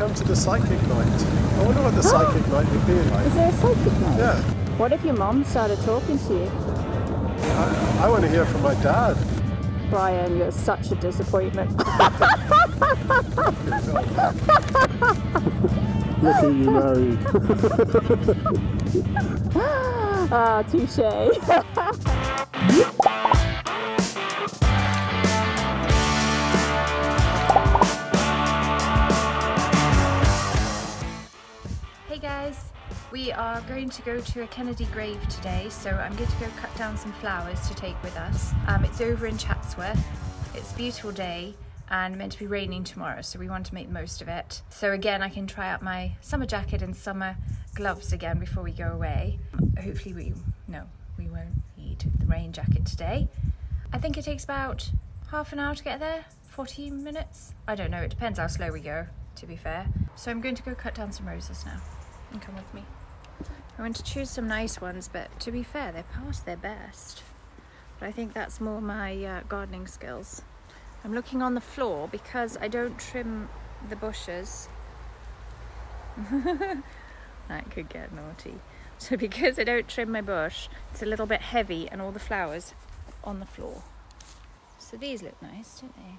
come to the psychic night. I wonder what the psychic night would be like. Is there a psychic night? Yeah, What if your mom started talking to you? I, I want to hear from my dad. Brian, you're such a disappointment. Look who you married. ah, touche. we are going to go to a Kennedy grave today, so I'm going to go cut down some flowers to take with us. Um, it's over in Chatsworth. It's a beautiful day and meant to be raining tomorrow, so we want to make most of it. So again, I can try out my summer jacket and summer gloves again before we go away. Hopefully we, no, we won't need the rain jacket today. I think it takes about half an hour to get there, 40 minutes. I don't know, it depends how slow we go, to be fair. So I'm going to go cut down some roses now and come with me. I want to choose some nice ones, but to be fair, they're past their best. But I think that's more my uh, gardening skills. I'm looking on the floor because I don't trim the bushes. that could get naughty. So because I don't trim my bush, it's a little bit heavy and all the flowers on the floor. So these look nice, don't they?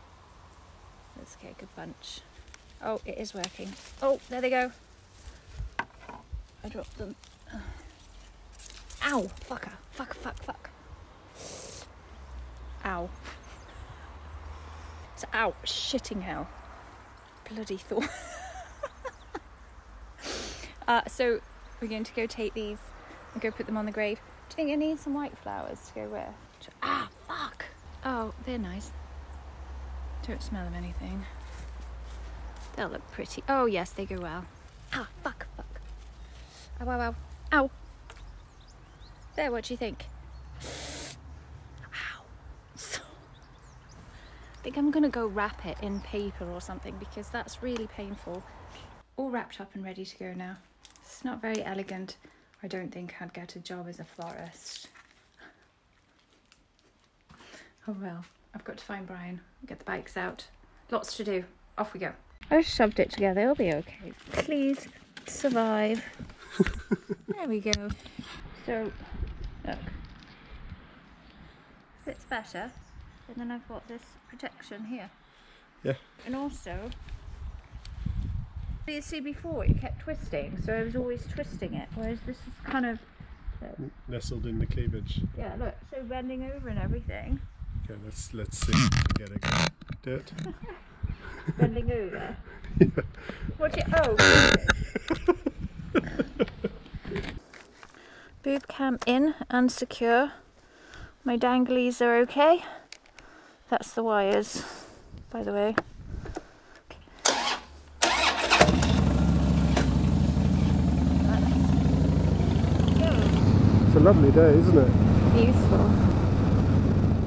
Let's get a good bunch. Oh, it is working. Oh, there they go. I dropped them. Ow! Fucker! Fuck! Fuck! Fuck! Ow! It's ow! Shitting hell! Bloody thought. uh, so we're going to go take these and go put them on the grave. Do you think I need some white flowers to go with? Ah! Fuck! Oh, they're nice. Don't smell of anything. They'll look pretty. Oh yes, they go well. Ah! Fuck! Fuck! Ow, ow, ow. Ow. There, what do you think? Ow. I think I'm going to go wrap it in paper or something because that's really painful. All wrapped up and ready to go now. It's not very elegant. I don't think I'd get a job as a florist. Oh well, I've got to find Brian, get the bikes out. Lots to do. Off we go. I shoved it together, it'll be okay. Please survive. there we go. So, look. Fits better. And then I've got this protection here. Yeah. And also, you see before it kept twisting, so I was always twisting it. Whereas this is kind of, Nestled in the cleavage. yeah, look, so bending over and everything. Okay, let's let's see. Get it. Dirt. Bending over. What you, oh. Boob cam in and secure. My danglies are okay. That's the wires, by the way. It's a lovely day, isn't it? Beautiful.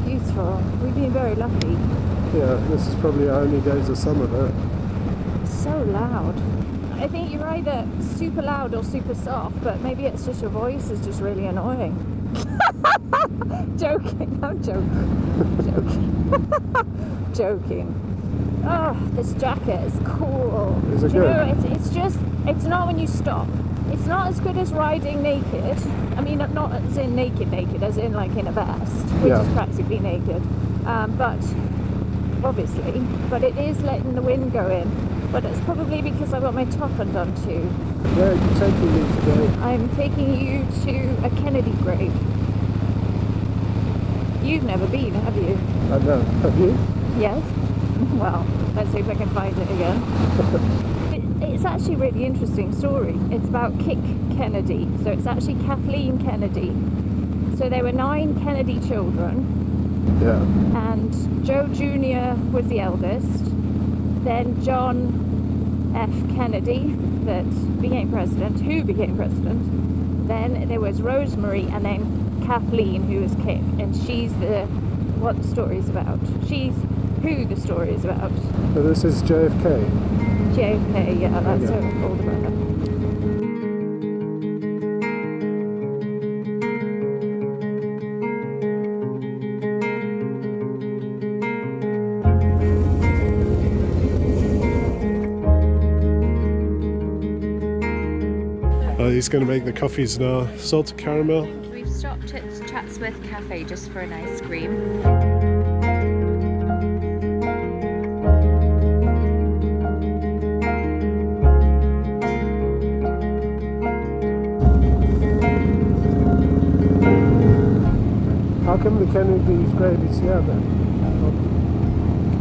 Beautiful. We've been very lucky. Yeah, this is probably our only days of summer though. It's so loud. I think you're either super loud or super soft, but maybe it's just your voice is just really annoying. joking, I'm joking. Joking. joking. Oh, this jacket is cool. Is it you good? know, it's, it's just, it's not when you stop. It's not as good as riding naked. I mean, not as in naked, naked, as in like in a vest, which Yeah. is practically naked. Um, but obviously, but it is letting the wind go in. But it's probably because I've got my top undone too. Where are you taking me today? I'm taking you to a Kennedy grave. You've never been, have you? I know. Have you? Yes? Well, let's see if I can find it again. It- it's actually a really interesting story. It's about Kick Kennedy. So it's actually Kathleen Kennedy. So there were nine Kennedy children. Yeah. and Joe Jr. was the eldest. Then John F. Kennedy, that became president, who became president. Then there was Rosemary, and then Kathleen, who was Kick, and she's the what the story's about. She's who the story is about. So this is JFK. JFK, yeah, that's it's called about. He's going to make the coffees now. Salted caramel. We've stopped at Chatsworth Cafe just for an ice cream. How come the Kennedy's grave is here then?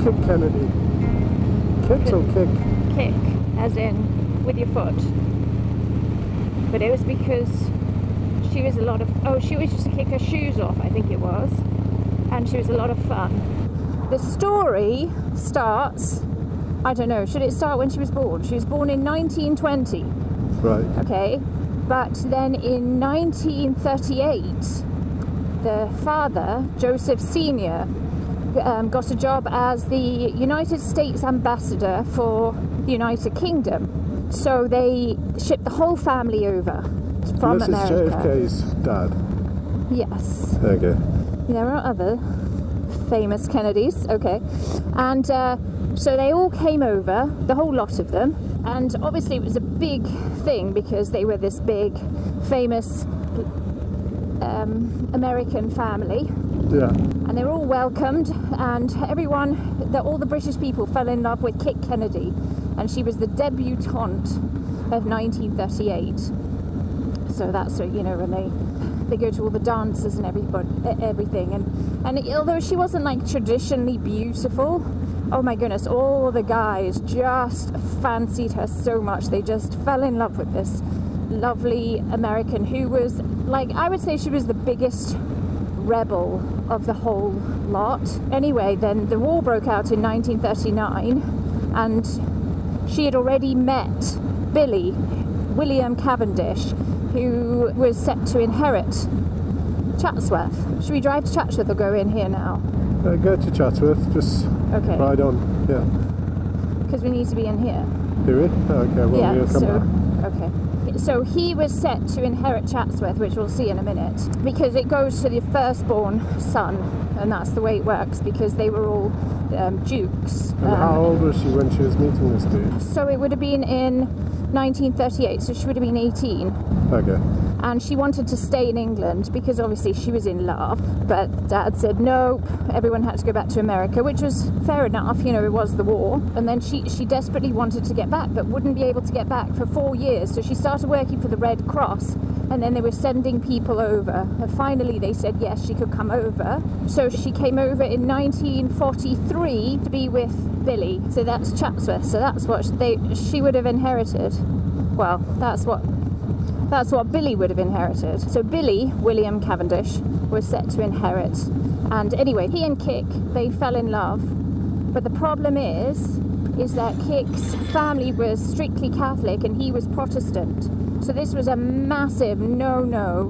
Kick Kennedy. Kick or kick? Kick, as in with your foot. But it was because she was a lot of. Oh, she was just to kick her shoes off, I think it was. And she was a lot of fun. The story starts. I don't know. Should it start when she was born? She was born in 1920. Right. okay but then in 1938 the father joseph senior um, got a job as the united states ambassador for the united kingdom so they shipped the whole family over from this america is JFK's dad. yes Okay. there are other famous Kennedys, okay. And uh, so they all came over, the whole lot of them, and obviously it was a big thing because they were this big, famous um, American family, Yeah. and they were all welcomed, and everyone, the, all the British people fell in love with Kick Kennedy, and she was the debutante of 1938. So that's what, you know, when they they go to all the dances and everybody, everything, and and although she wasn't like traditionally beautiful, oh my goodness, all the guys just fancied her so much. They just fell in love with this lovely American who was like I would say she was the biggest rebel of the whole lot. Anyway, then the war broke out in 1939, and she had already met Billy, William Cavendish, who was set to inherit Chatsworth. Should we drive to Chatsworth or go in here now? Uh, go to Chatsworth, just Okay, ride on. Yeah. because we need to be in here. Do we? Okay, well, yeah, we'll come so back. okay. So he was set to inherit Chatsworth, which we'll see in a minute, because it goes to the firstborn son, and that's the way it works. Because they were all um, dukes. And um, how old was she when she was meeting this dude? So it would have been in 1938, so she would have been 18. Okay. And she wanted to stay in England because obviously she was in love. But dad said no, everyone had to go back to America, which was fair enough, you know, it was the war. And then she, she desperately wanted to get back, but wouldn't be able to get back for four years. So she started working for the Red Cross, and then they were sending people over. And finally, they said yes, she could come over. So she came over in 1943 to be with Billy. So that's Chatsworth. So that's what they she would have inherited. Well, that's what that's what Billy would have inherited. So Billy, William Cavendish, was set to inherit. And anyway, he and Kick, they fell in love. But the problem is, is that Kick's family was strictly Catholic and he was Protestant. So this was a massive no-no,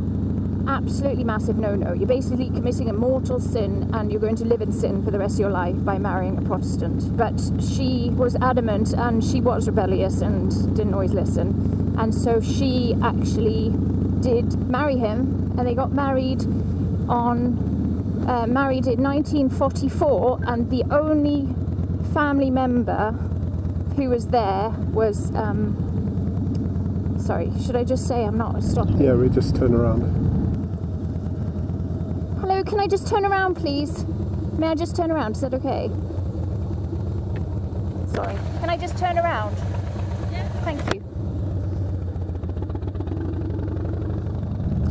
absolutely massive no-no. You're basically committing a mortal sin and you're going to live in sin for the rest of your life by marrying a Protestant. But she was adamant and she was rebellious and didn't always listen. And so she actually did marry him and they got married on uh, married in 1944 and the only family member who was there was um, sorry should I just say I'm not stopping Yeah, we just turn around. Hello, can I just turn around, please? May I just turn around? Is that okay? Sorry. Can I just turn around? Yeah. Thank you.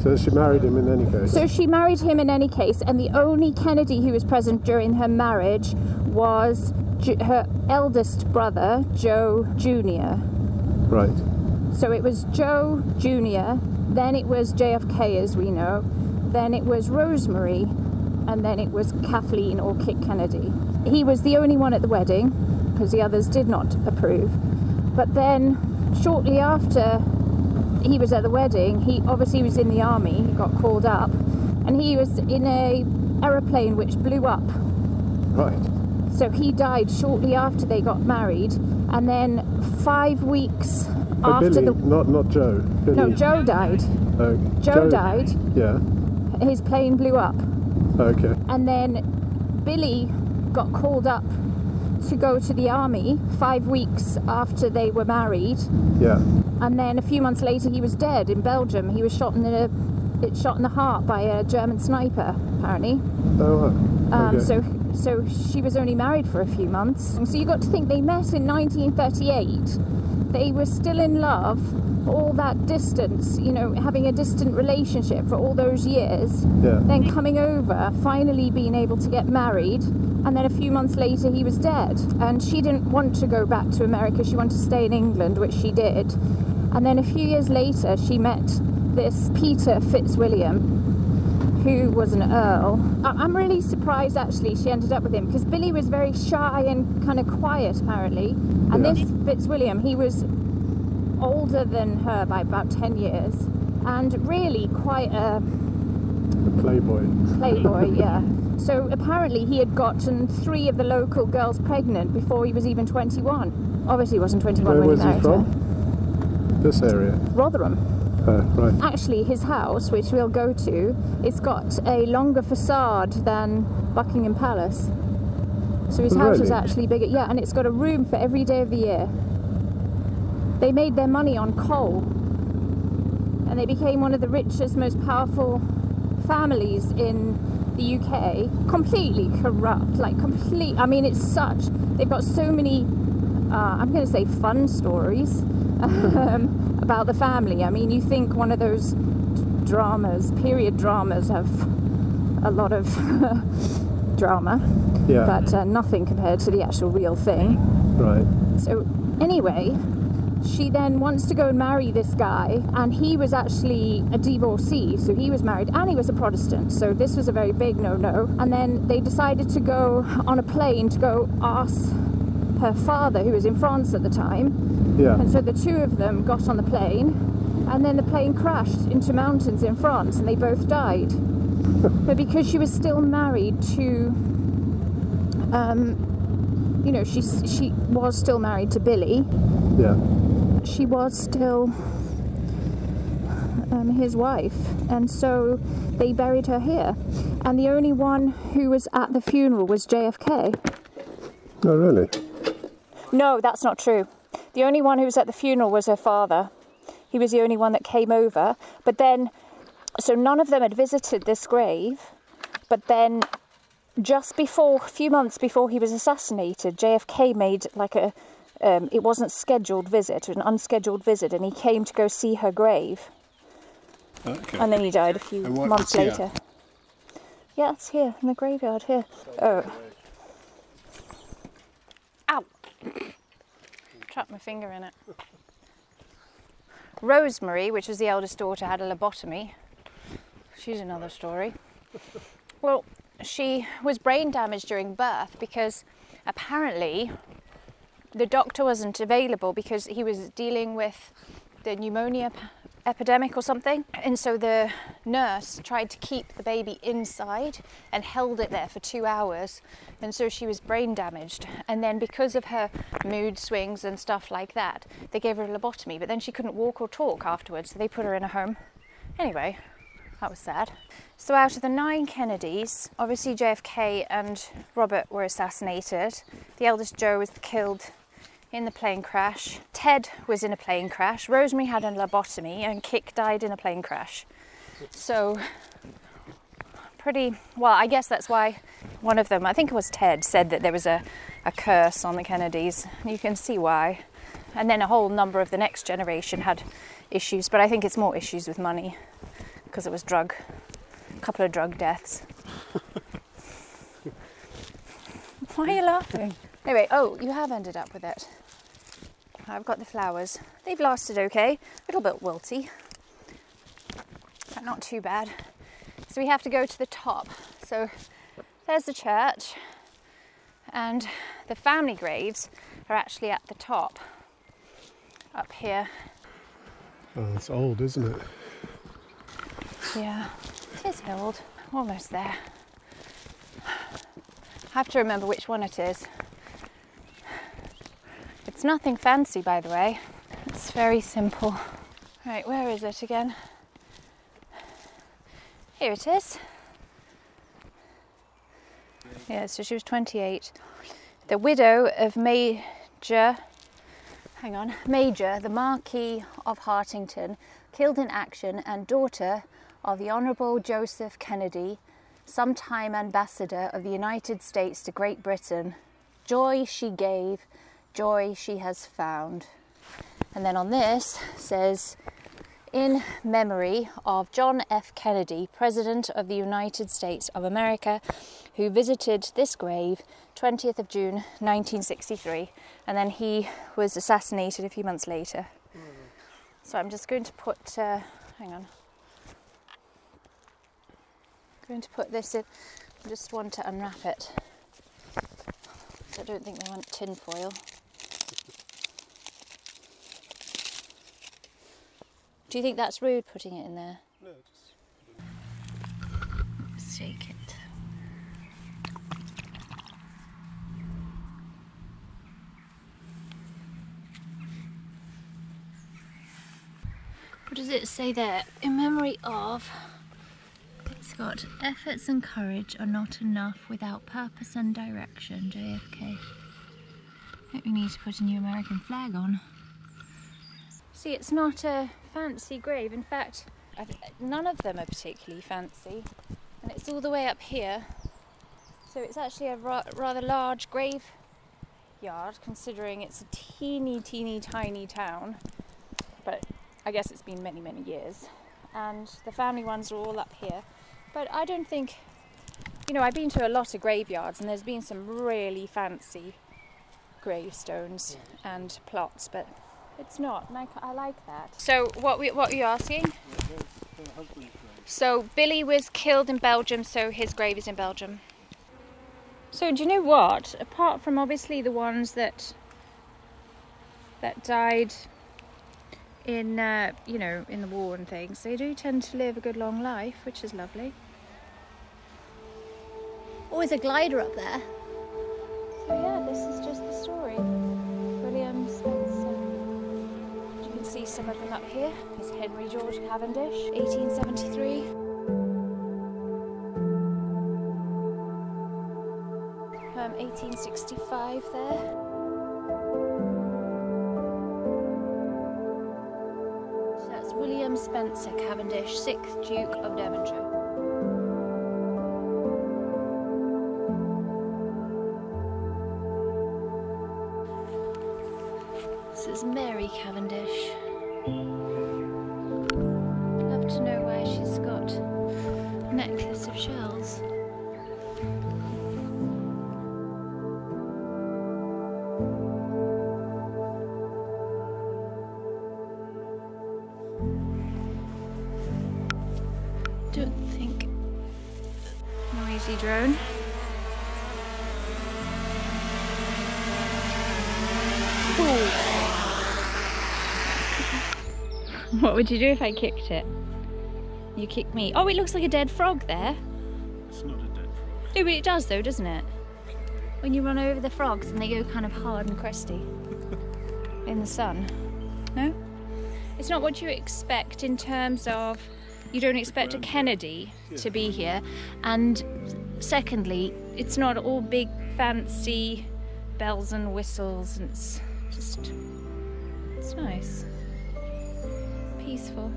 So she married him in any case. So she married him in any case, and the only Kennedy who was present during her marriage was her eldest brother, Joe Jr. right. So it was Joe Jr., then it was JFK, as we know, then it was Rosemary, and then it was Kathleen or Kick Kennedy. He was the only one at the wedding because the others did not approve. But then, shortly after he was at the wedding, he obviously was in the army, he got called up, and he was in a aeroplane which blew up Right. so he died shortly after they got married, and then five weeks Oh, after Billy, the not not Joe. Billy. no Joe died. Uh, Joe, died. Yeah. His plane blew up, Okay. and then Billy got called up to go to the army five weeks after they were married, Yeah. and then a few months later he was dead in Belgium. He was shot in the it shot in the heart by a German sniper, apparently. Oh, right. Um. So so she was only married for a few months. So you got to think they met in 1938. They were still in love. All that distance, you know, having a distant relationship for all those years yeah. then coming over, finally being able to get married, and then a few months later he was dead. And she didn't want to go back to America, she wanted to stay in England, which she did. And then a few years later, she met this Peter Fitzwilliam, who was an earl. I- I'm really surprised actually she ended up with him because Billy was very shy and kind of quiet apparently. And Yeah. this Fitzwilliam, he was older than her by about 10 years and really quite a Playboy. Playboy, yeah. So apparently he had gotten three of the local girls pregnant before he was even 21. Obviously, he wasn't 21 Where when was he he married from? This area. Rotherham. Oh, right. Actually, his house, which we'll go to, it's got a longer facade than Buckingham Palace. So his house is actually bigger. Yeah, and it's got a room for every day of the year. They made their money on coal. And they became one of the richest, most powerful families in the UK. Completely corrupt, like complete. I mean, it's such. They've got so many. Uh, I'm going to say fun stories um, about the family. I mean, you think one of those dramas, period dramas, have a lot of drama, Yeah. but uh, nothing compared to the actual real thing. right. So, anyway, she then wants to go and marry this guy, and he was actually a divorcee, so he was married, and he was a Protestant, so this was a very big no no. And then they decided to go on a plane to go ask her father, who was in France at the time, Yeah. and so the two of them got on the plane, and then the plane crashed into mountains in France, and they both died. but because she was still married to, um, you know, she she was still married to Billy. Yeah. She was still um, his wife, and so they buried her here. And the only one who was at the funeral was JFK. Oh, really? No, that's not true. The only one who was at the funeral was her father. He was the only one that came over. But then, so none of them had visited this grave. But then, just before, a few months before he was assassinated, JFK made like a, um, it wasn't scheduled visit, an unscheduled visit, and he came to go see her grave. Okay. And then he died a few months later. Yeah, it's here in the graveyard here. Oh. Trapped my finger in it. Rosemary, which was the eldest daughter, had a lobotomy. She's another story. Well, she was brain damaged during birth because apparently the doctor wasn't available because he was dealing with the pneumonia epidemic or something. And so the nurse tried to keep the baby inside and held it there for two hours. And so she was brain damaged. And then because of her mood swings and stuff like that, they gave her a lobotomy. But then she couldn't walk or talk afterwards, so they put her in a home. Anyway, that was sad. So, out of the nine Kennedys, obviously JFK and Robert were assassinated. The eldest Joe was killed in the plane crash. Ted was in a plane crash. Rosemary had a lobotomy, and Kick died in a plane crash. So, pretty well, I guess that's why one of them, I think it was Ted, said that there was a, a curse on the Kennedys. You can see why. And then a whole number of the next generation had issues, but I think it's more issues with money because it was drug, a couple of drug deaths. Why are you laughing? Anyway, oh, you have ended up with it. I've got the flowers. They've lasted okay, a little bit wilty, but not too bad. So we have to go to the top. So there's the church, and the family graves are actually at the top, up here. Oh, it's old, isn't it? Yeah, it is old. Almost there. I have to remember which one it is. It's nothing fancy, by the way. It's very simple. Right, where is it again? Here it is. Yeah, so she was 28. the widow of Major, hang on, Major, the Marquis of Hartington, killed in action, and daughter of the Honourable Joseph Kennedy, sometime ambassador of the United States to Great Britain. Joy she gave, joy she has found. And then on this says, in memory of John F. Kennedy, President of the United States of America, who visited this grave 20th of June 1963, and then he was assassinated a few months later. So I'm just going to put, uh, hang on, I'm going to put this in. I just want to unwrap it. So I don't think they want tin foil. Do you think that's rude putting it in there? No, just Let's take it. What does it say there? In memory of. It's got efforts and courage are not enough without purpose and direction, JFK. I think we need to put a new American flag on. See, it's not a fancy grave. In fact, I th- none of them are particularly fancy. And it's all the way up here. So it's actually a ra- rather large graveyard, considering it's a teeny, teeny, tiny town. But I guess it's been many, many years. And the family ones are all up here. But I don't think, you know, I've been to a lot of graveyards and there's been some really fancy gravestones and plots, but it's not, and I, I like that. So, what we, what were you asking? her husband's grave. So Billy was killed in Belgium, so his grave is in Belgium. So do you know what? Apart from obviously the ones that that died in uh, you know in the war and things, they do tend to live a good long life, which is lovely. Always a glider up there. So yeah, this is just the story. See some of them up here. There's Henry George Cavendish, 1873. Um, 1865 there. That's William Spencer Cavendish, 6th Duke of Devonshire. This is Mary Cavendish. Love would you do if I kicked it? You kick me. Oh, it looks like a dead frog there. It's not a dead frog. No, but it does though, doesn't it? When you run over the frogs and they go kind of hard and crusty in the sun. No? It's not what you expect in terms of you don't expect a Kennedy to be here. And secondly, it's not all big fancy bells and whistles and it's just it's nice. Peaceful.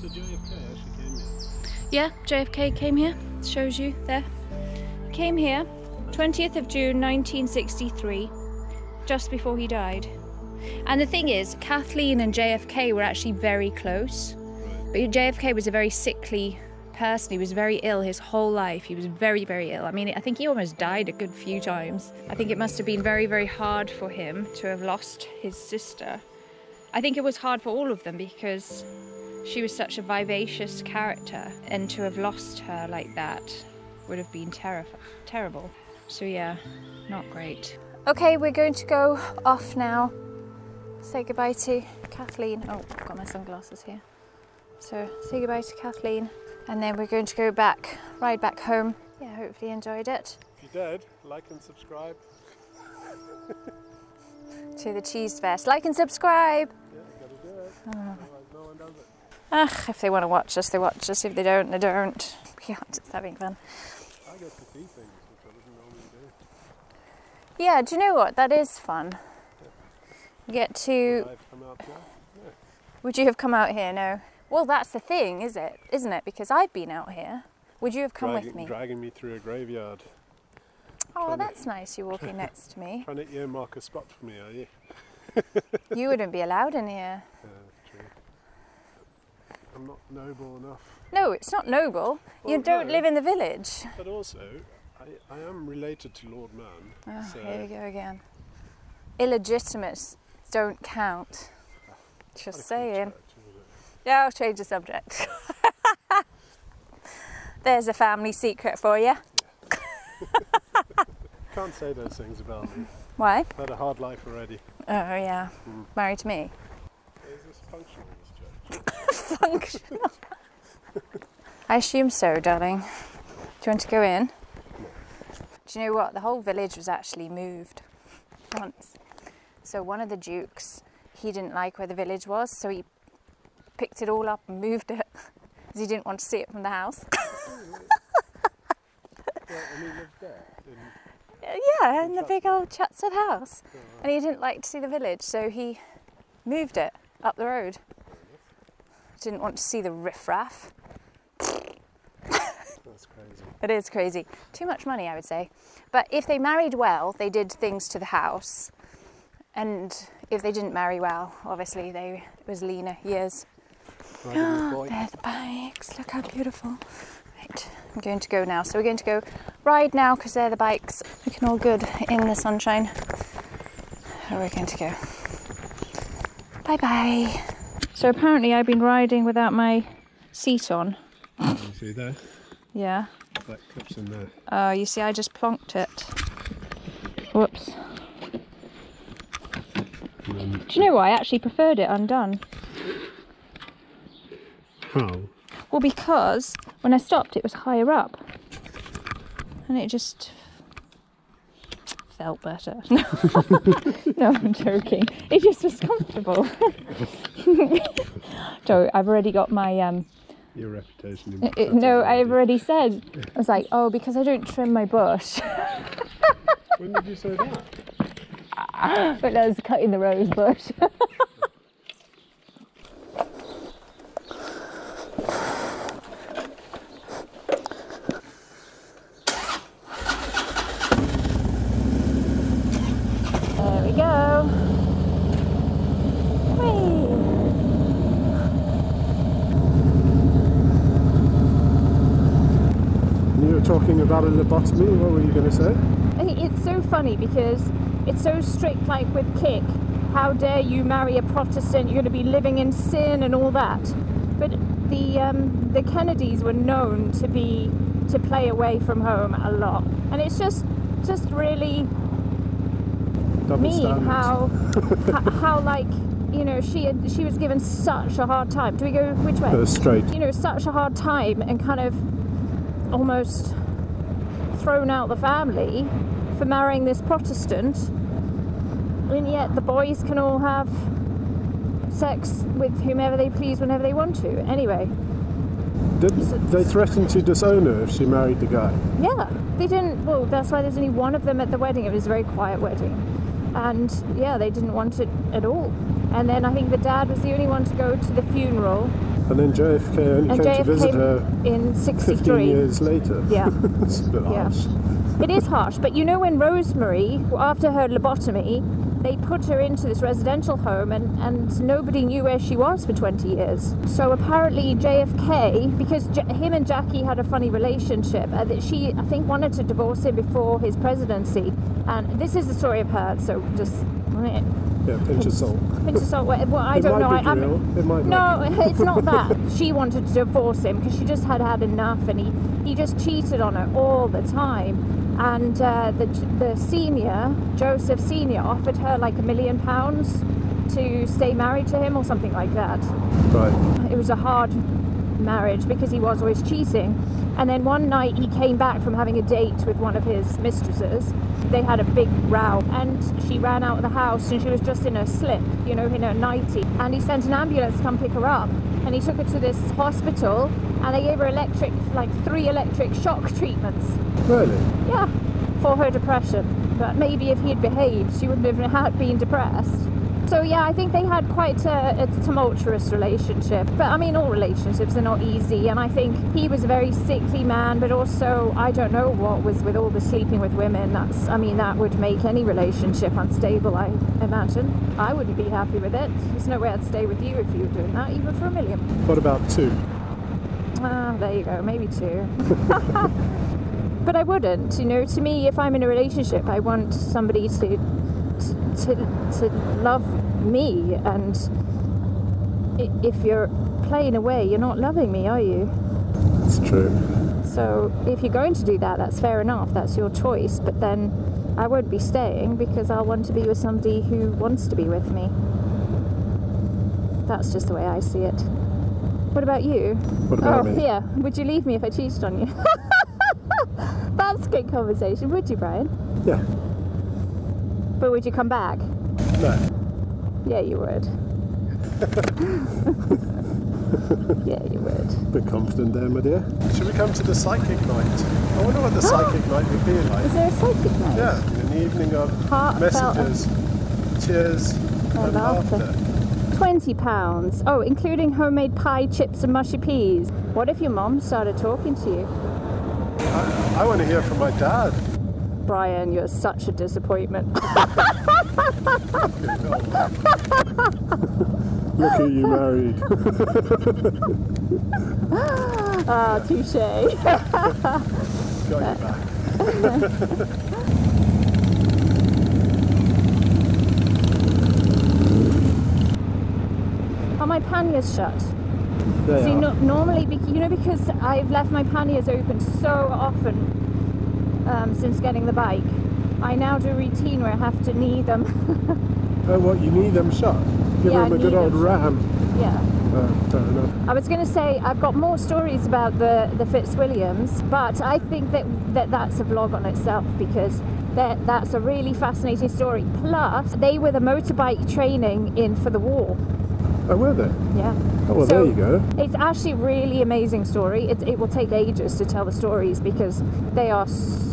So JFK actually came here. Yeah, JFK came here. Shows you there. Came here 20th of June 1963, just before he died. And the thing is, Kathleen and JFK were actually very close. But JFK was a very sickly person. He was very ill his whole life. He was very, very ill. I mean, I think he almost died a good few times. I think it must have been very, very hard for him to have lost his sister. I think it was hard for all of them because she was such a vivacious character, and to have lost her like that would have been terrif- terrible. So, yeah, not great. Okay, we're going to go off now. Say goodbye to Kathleen. Oh, I've got my sunglasses here. So, say goodbye to Kathleen, and then we're going to go back, ride back home. Yeah, hopefully you enjoyed it. If you did, like and subscribe. To the Cheese Fest. Like and subscribe! Yeah, you gotta do it. Otherwise no one does it. Ah, if they want to watch us, they watch us. If they don't, they don't. Are just having fun. I get to see things which I didn't normally do. Yeah, do you know what? That is fun. You get to. I've come out here. Would you have come out here? No. Well, that's the thing, is it? Isn't it? Because I've been out here. Would you have come dragging, with me? dragging me through a graveyard. oh, trying to- that's nice. You're walking next to me. Trying to earmark a spot for me, are you? You wouldn't be allowed in here. True. I'm not noble enough. No, it's not noble. you oh, don't no. live in the village. But also, I, I am related to Lord Man. Oh, so here we go again. Illegitimate don't count. Just quite a cool saying. Yeah, I'll change the subject. There's a family secret for you. Can't say those things about me. Why? I've had a hard life already. Oh, yeah. Hmm. Married to me. Is this functional? Functional. I assume so, darling. Do you want to go in? Do you know what? The whole village was actually moved once. So one of the dukes, he didn't like where the village was, so he picked it all up and moved it because he didn't want to see it from the house. Yeah, in the big old Chatsworth house. And he didn't like to see the village, so he moved it up the road. Didn't want to see the riffraff. that's crazy. It is crazy. Too much money, I would say. But if they married well, they did things to the house. And if they didn't marry well, obviously they it was leaner years. Riding the boy. There are the bikes. Look how beautiful. Right, I'm going to go now. So we're going to go ride now because they're the bikes. Looking all good in the sunshine. We're going to go. Bye bye. So apparently I've been riding without my seat on. You see there? Yeah. That clips in there. Oh, you see, I just plonked it. Whoops. Do you know why? I actually preferred it undone. how? Well, because when I stopped, it was higher up, and it just felt better. no, I'm joking. It just was comfortable. so I've already got my um. Your reputation. in it- no, I've already. already said. I was like, oh, because I don't trim my bush. When did you say that? but I was cutting the rose bush. there we go. Whee! And you were talking about a lobotomy. What were you going to say? It's so funny because it's so strict, like with Kick. How dare you marry a Protestant? You're going to be living in sin and all that. But the um, the Kennedys were known to be to play away from home a lot, and it's just just really Double mean standards. how how, like you know she had, she was given such a hard time. Do we go which way? Uh, straight. you know, such a hard time and kind of almost thrown out the family for marrying this Protestant, and yet the boys can all have sex with whomever they please whenever they want to. Anyway, Did they threatened to disown her if she married the guy? yeah, they didn't. Well, that's why there's only one of them at the wedding. It was a very quiet wedding, and yeah, they didn't want it at all. And then I think the dad was the only one to go to the funeral, And then JFK only and came to visit her in 15 '63. years later. Yeah. it's a bit Yeah. harsh. It is harsh, but you know when Rosemary, after her lobotomy, they put her into this residential home and, and nobody knew where she was for 20 years. So apparently JFK, because J- him and Jackie had a funny relationship, uh, that she, I think, wanted to divorce him before his presidency. And this is the story of her, so just Yeah, pinch of salt. pinch of salt. Well, I it don't know. be I, I'm-. It might no, not. it's not that. She wanted to divorce him because she just had had enough, and he, he just cheated on her all the time. And uh, the the senior Joseph Senior offered her like a million pounds to stay married to him or something like that. Right. It was a hard marriage because he was always cheating. And then one night he came back from having a date with one of his mistresses. They had a big row and she ran out of the house and she was just in her slip, you know, in her nightie. And he sent an ambulance to come pick her up and he took her to this hospital and they gave her electric, like three electric shock treatments. Really? Yeah, for her depression. but maybe if he'd behaved, she wouldn't have been depressed. So yeah, I think they had quite a, a, tumultuous relationship. But I mean, all relationships are not easy, and I think he was a very sickly man. But also, I don't know what was with all the sleeping with women. That's, I mean, that would make any relationship unstable. I imagine. I wouldn't be happy with it. There's no way I'd stay with you if you were doing that, even for a million. What about two? Ah, there you go. Maybe two. but I wouldn't. You know, to me, if I'm in a relationship, I want somebody to to, to love me. And if you're playing away you're not loving me are you? That's true. So if you're going to do that that's fair enough. That's your choice. But then I won't be staying because I'll want to be with somebody who wants to be with me. That's just the way I see it. What about you? What about oh me? yeah. Would you leave me if I cheated on you? That's a good conversation would you Brian? Yeah but would you come back? No. Yeah, you would. yeah, you would. Bit confident there, my dear. Should we come to the psychic night? I wonder what the psychic night would be like. Is there a psychic night? Yeah, an evening of Heartfelt messages, tears, and laughter. laughter. Twenty pounds. Oh, including homemade pie, chips, and mushy peas. What if your mom started talking to you? I, I want to hear from my dad. Brian, you're such a disappointment. Look at you married. ah, touche. Got back. Are my panniers shut? They See, are. no, normally, you know, because I've left my panniers open so often um, since getting the bike, I now do a routine where I have to knee them. oh, what, you need them shut? Give Yeah, them a good old ram. yeah. Fair enough. I was going to say I've got more stories about the the Fitzwilliams, but I think that, that that's a vlog on itself because that that's a really fascinating story. Plus, they were the motorbike training in for the war. Oh, were they? Yeah. Oh, well, So- there you go. It's actually a really amazing story. It, it will take ages to tell the stories because they are so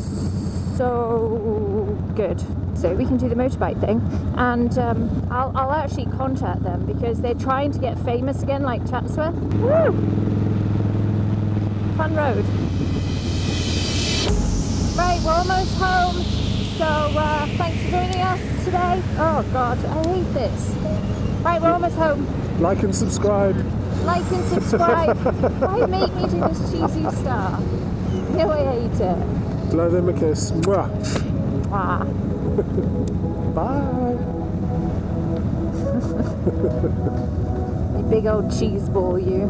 good. So we can do the motorbike thing, and um, I'll, I'll actually contact them because they're trying to get famous again, like Chatsworth. Woo! Fun road. Right, we're almost home. So uh, thanks for joining us today. Oh God, I hate this. Right, we're almost home Like and subscribe. like and subscribe. Why make me do this cheesy stuff? No, I hate it. Blow them a kiss. Mwah. Ah. Bye. You big old cheese ball, you.